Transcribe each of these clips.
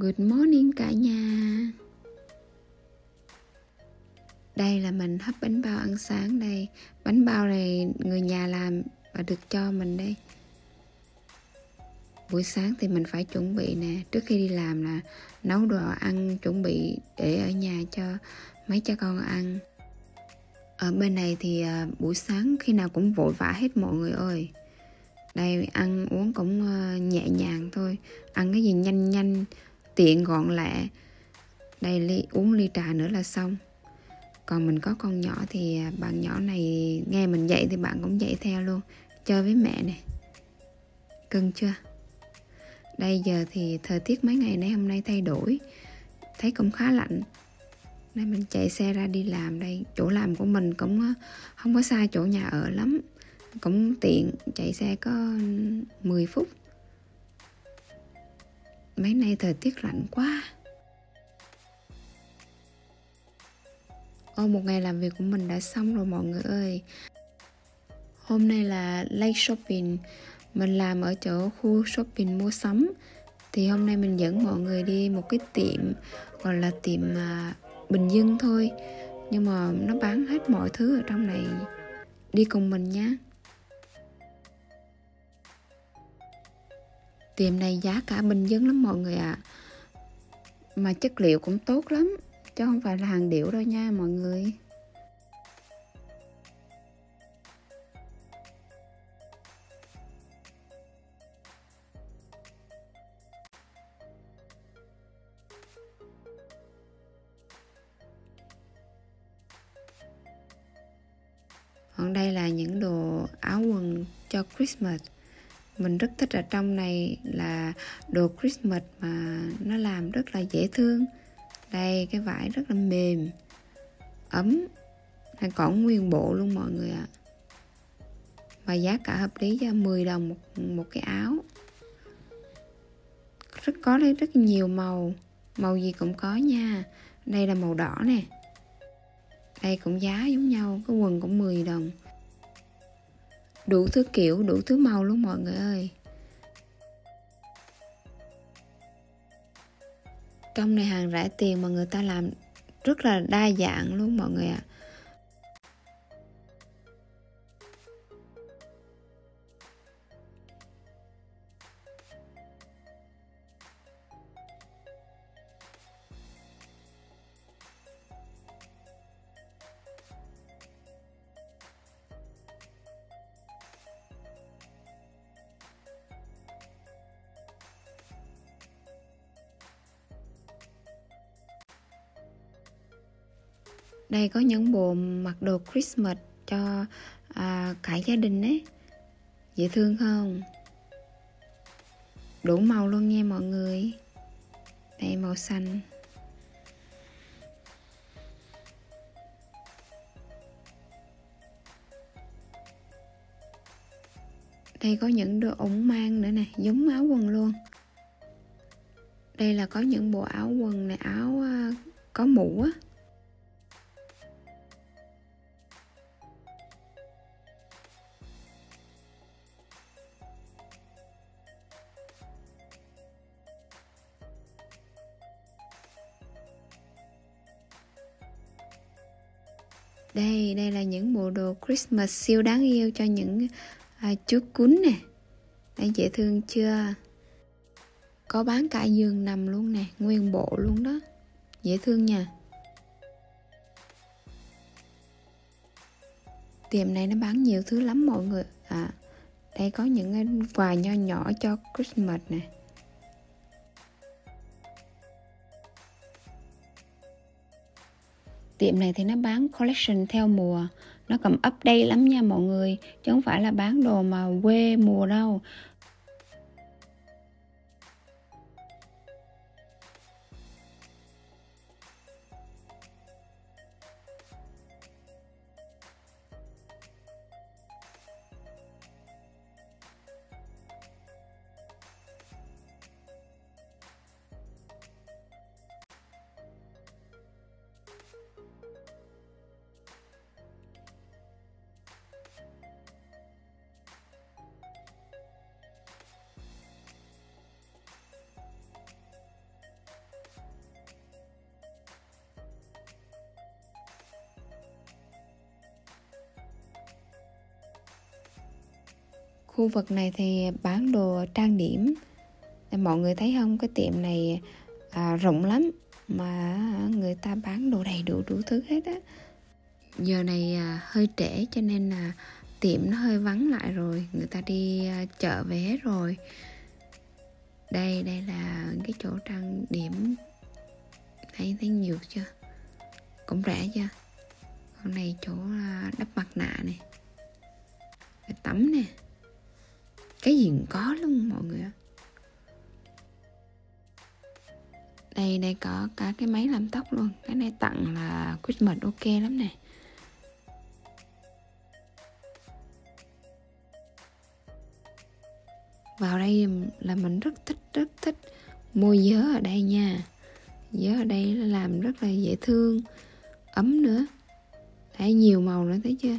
Good morning cả nhà. Đây là mình hấp bánh bao ăn sáng đây. Bánh bao này người nhà làm và được cho mình đây. Buổi sáng thì mình phải chuẩn bị nè. Trước khi đi làm là nấu đồ ăn chuẩn bị để ở nhà cho mấy cha con ăn. Ở bên này thì à, buổi sáng khi nào cũng vội vã hết mọi người ơi. Đây ăn uống cũng à, nhẹ nhàng thôi. Ăn cái gì nhanh nhanh tiện gọn lẹ. Đây, ly, uống ly trà nữa là xong. Còn mình có con nhỏ thì à, bạn nhỏ này nghe mình dạy thì bạn cũng dạy theo luôn. Chơi với mẹ nè. Cưng chưa? Đây, giờ thì thời tiết mấy ngày nay hôm nay thay đổi. Thấy cũng khá lạnh. Nên mình chạy xe ra đi làm đây. Chỗ làm của mình cũng à, không có xa chỗ nhà ở lắm. Cũng tiện, chạy xe có 10 phút mấy nay thời tiết lạnh quá. Ô một ngày làm việc của mình đã xong rồi mọi người ơi. Hôm nay là late shopping. Mình làm ở chỗ khu shopping mua sắm. Thì hôm nay mình dẫn mọi người đi một cái tiệm Gọi là tiệm à, bình dân thôi. Nhưng mà nó bán hết mọi thứ ở trong này. Đi cùng mình nhé tiệm này giá cả bình dân lắm mọi người ạ à. mà chất liệu cũng tốt lắm, chứ không phải là hàng điệu đâu nha mọi người còn đây là những đồ áo quần cho Christmas mình rất thích ở trong này là đồ Christmas mà nó làm rất là dễ thương. Đây cái vải rất là mềm ấm. Hay còn nguyên bộ luôn mọi người ạ. Và giá cả hợp lý cho 10 đồng một, một cái áo. Rất có đấy rất nhiều màu. Màu gì cũng có nha. Đây là màu đỏ nè. Đây cũng giá giống nhau cái quần cũng 10 đồng đủ thứ kiểu, đủ thứ màu luôn mọi người ơi trong này hàng rẻ tiền mà người ta làm rất là đa dạng luôn mọi người ạ à. Đây có những bộ mặc đồ Christmas cho à, cả gia đình ấy. Dễ thương không? Đủ màu luôn nha mọi người. Đây màu xanh. Đây có những đồ ủng mang nữa nè giống áo quần luôn. Đây là có những bộ áo quần này áo à, có mũ á. Đây đây là những bộ đồ Christmas siêu đáng yêu cho những à, chú cún nè. Đây dễ thương chưa? Có bán cả giường nằm luôn nè nguyên bộ luôn đó. Dễ thương nha. Tiệm này nó bán nhiều thứ lắm mọi người. À đây có những cái quà nho nhỏ cho Christmas nè. Tiệm này thì nó bán collection theo mùa. Nó cầm update lắm nha mọi người, chứ không phải là bán đồ mà quê mùa đâu. Khu vực này thì bán đồ trang điểm. Mọi người thấy không? Cái tiệm này à, rộng lắm mà người ta bán đồ đầy đủ đủ thứ hết á. Giờ này à, hơi trễ cho nên là tiệm nó hơi vắng lại rồi. Người ta đi à, chợ về hết rồi. Đây đây là cái chỗ trang điểm. Thấy thấy nhiều chưa? Cũng rẻ chưa? Hôm này chỗ à, đắp mặt nạ này. Tắm nè cái gì cũng có luôn mọi người ạ. Đây đây có cả cái máy làm tóc luôn. Cái này tặng là Christmas ok lắm nè. Vào đây là mình rất thích rất thích mua dớ ở đây nha. Dớ ở đây làm rất là dễ thương. Ấm nữa. Thấy nhiều màu nữa thấy chưa?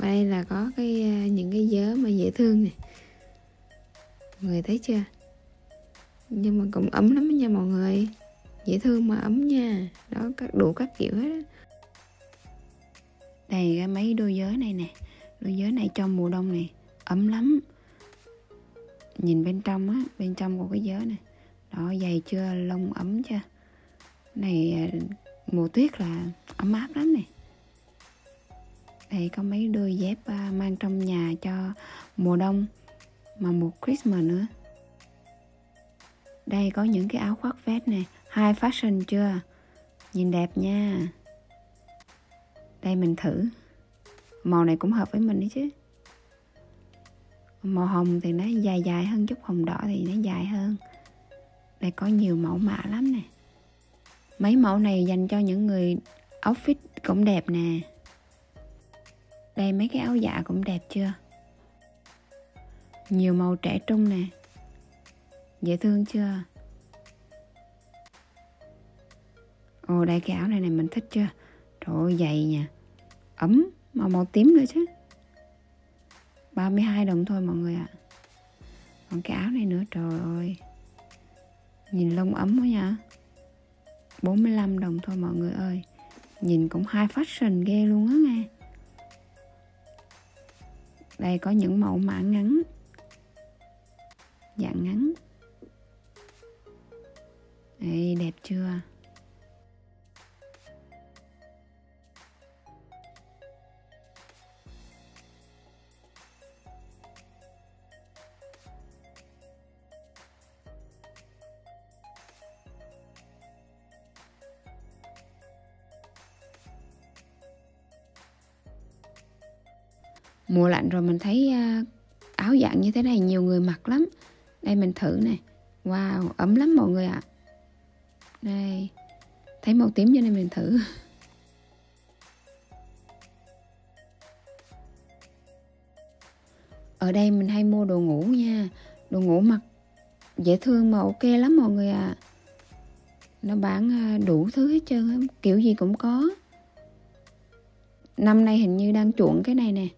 Và đây là có cái à, những cái dớ mà dễ thương này. Mọi người thấy chưa? Nhưng mà cũng ấm lắm nha mọi người. Dễ thương mà ấm nha. Đó các đủ các kiểu hết đây, cái mấy đôi giới này nè. Đôi giới này cho mùa đông này, ấm lắm. Nhìn bên trong á, bên trong của cái giới này đó, dày chưa? Lông ấm chưa? Này à, mùa tuyết là ấm áp lắm này thì có mấy đôi dép à, mang trong nhà cho mùa đông, mà mùa Christmas nữa. Đây, có những cái áo khoác vest này high fashion chưa? Nhìn đẹp nha. Đây, mình thử. Màu này cũng hợp với mình đấy chứ. Màu hồng thì nó dài dài hơn, chút hồng đỏ thì nó dài hơn. Đây, có nhiều mẫu mã lắm nè. Mấy mẫu này dành cho những người outfit cũng đẹp nè đây, mấy cái áo dạ cũng đẹp chưa? Nhiều màu trẻ trung nè. Dễ thương chưa? Ồ, đây, cái áo này này mình thích chưa? Trời ơi, dày nha ấm, màu màu tím nữa chứ. 32 đồng thôi, mọi người ạ. À. còn cái áo này nữa, trời ơi. Nhìn lông ấm quá nha. 45 đồng thôi, mọi người ơi. Nhìn cũng high fashion ghê luôn á nghe đây có những mẫu mã ngắn. Dạng ngắn. Đây đẹp chưa? Mùa lạnh rồi mình thấy à, áo dạng như thế này nhiều người mặc lắm. Đây mình thử nè wow, ấm lắm mọi người ạ. À. đây, thấy màu tím cho nên mình thử. Ở đây mình hay mua đồ ngủ nha. Đồ ngủ mặc dễ thương mà ok lắm mọi người ạ. À. nó bán à, đủ thứ hết trơn kiểu gì cũng có. Năm nay hình như đang chuộng cái này nè.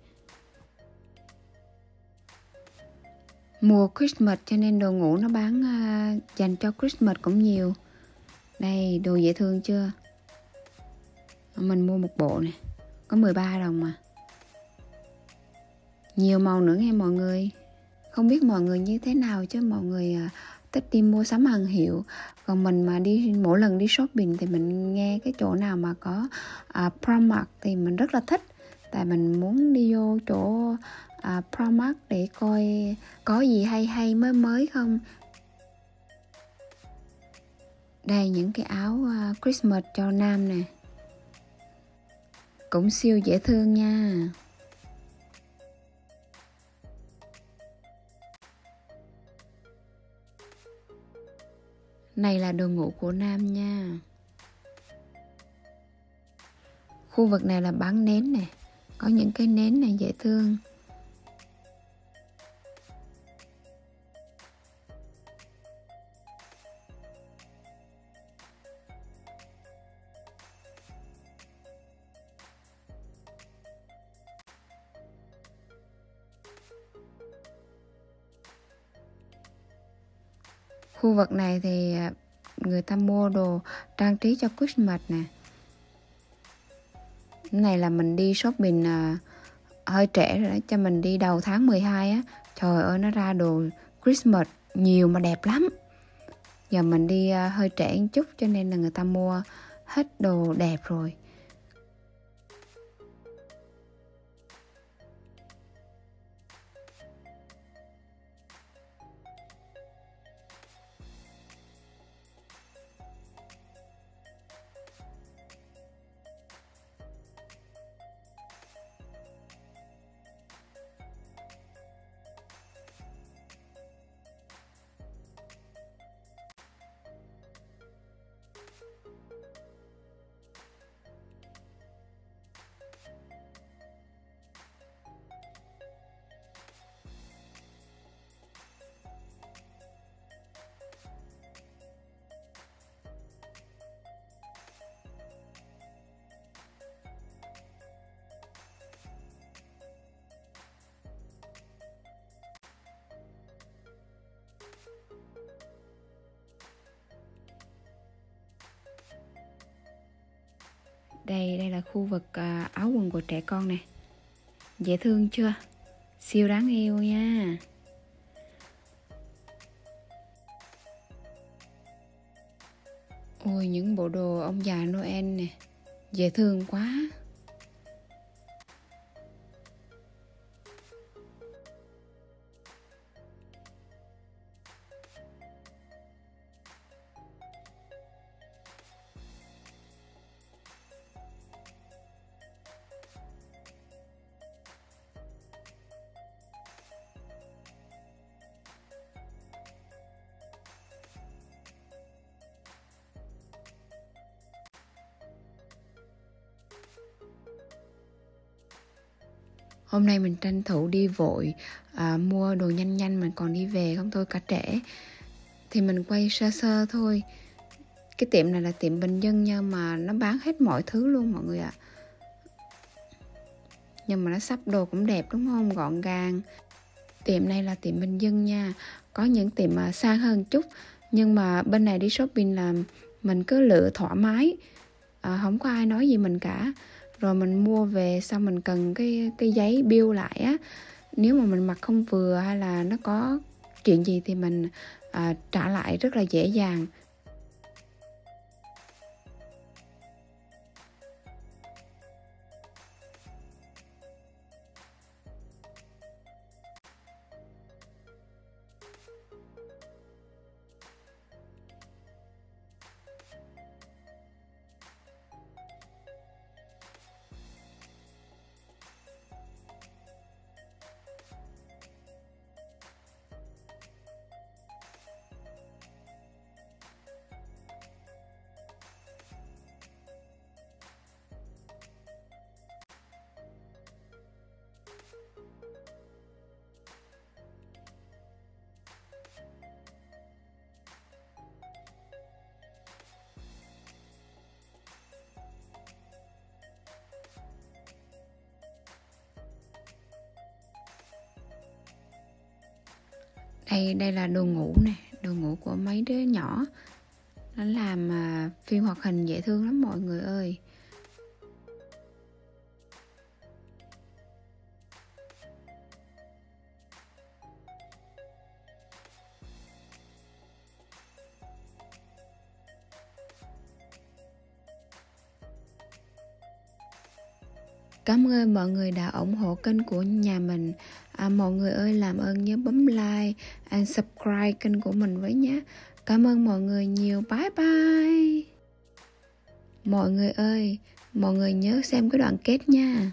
Mùa Christmas cho nên đồ ngủ nó bán uh, dành cho Christmas cũng nhiều. Đây đồ dễ thương chưa? Mình mua một bộ này có 13 đồng mà. Nhiều màu nữa nghe mọi người. Không biết mọi người như thế nào chứ mọi người uh, thích đi mua sắm hàng hiệu. Còn mình mà đi mỗi lần đi shopping thì mình nghe cái chỗ nào mà có uh, Primark thì mình rất là thích. Tại mình muốn đi vô chỗ à, Primark để coi có gì hay hay mới mới không? Đây những cái áo uh, Christmas cho nam nè. Cũng siêu dễ thương nha. Này là đồ ngủ của nam nha. Khu vực này là bán nến nè. Có những cái nến này dễ thương. Khu vực này thì à, người ta mua đồ trang trí cho Christmas nè. Này là mình đi shopping à, hơi trễ rồi đó cho mình đi đầu tháng 12 á. Trời ơi nó ra đồ Christmas nhiều mà đẹp lắm. Giờ mình đi à, hơi trễ một chút cho nên là người ta mua hết đồ đẹp rồi. Đây đây là khu vực à, áo quần của trẻ con nè dễ thương chưa? Siêu đáng yêu nha. Ôi, những bộ đồ ông già noel nè dễ thương quá. Hôm nay mình tranh thủ đi vội à, mua đồ nhanh nhanh mình còn đi về không thôi cả trễ. Thì mình quay sơ sơ thôi. Cái tiệm này là tiệm bình dân nhưng mà nó bán hết mọi thứ luôn mọi người ạ. À. nhưng mà nó sắp đồ cũng đẹp đúng không? Gọn gàng. Tiệm này là tiệm bình dân nha. Có những tiệm mà sang hơn chút nhưng mà bên này đi shopping là mình cứ lựa thoải mái. À, không có ai nói gì mình cả rồi mình mua về xong mình cần cái cái giấy bill lại á. Nếu mà mình mặc không vừa hay là nó có chuyện gì thì mình à, trả lại rất là dễ dàng. Đây đây là đồ ngủ nè. Đồ ngủ của mấy đứa nhỏ. Nó làm à, phim hoạt hình dễ thương lắm mọi người ơi. Cảm ơn mọi người đã ủng hộ kênh của nhà mình. À, Mọi người ơi làm ơn nhớ bấm like and subscribe kênh của mình với nhé. Cảm ơn mọi người nhiều. Bye bye. Mọi người ơi Mọi người nhớ xem cái đoạn kết nha.